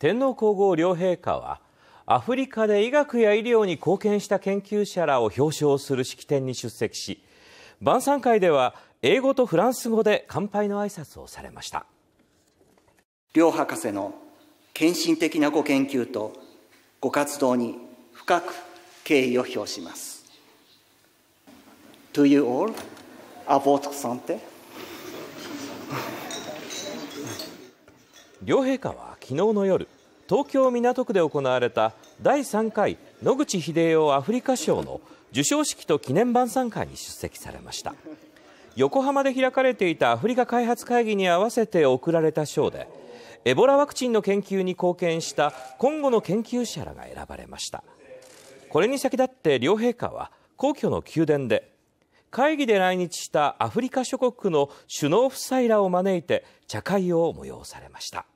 天皇皇后両陛下はアフリカで医学や医療に貢献した研究者らを表彰する式典に出席し晩餐会では英語とフランス語で乾杯の挨拶をされました。両博士の献身的なご研究とご活動に深く敬意を表します。To you all, a votre santé? 両陛下は昨日の夜東京港区で行われた第3回野口英世アフリカ賞の授賞式と記念晩餐会に出席されました。横浜で開かれていたアフリカ開発会議に合わせて贈られた賞でエボラワクチンの研究に貢献した今後の研究者らが選ばれました。これに先立って両陛下は皇居の宮殿で会議で来日したアフリカ諸国の首脳夫妻らを招いて茶会を催されました。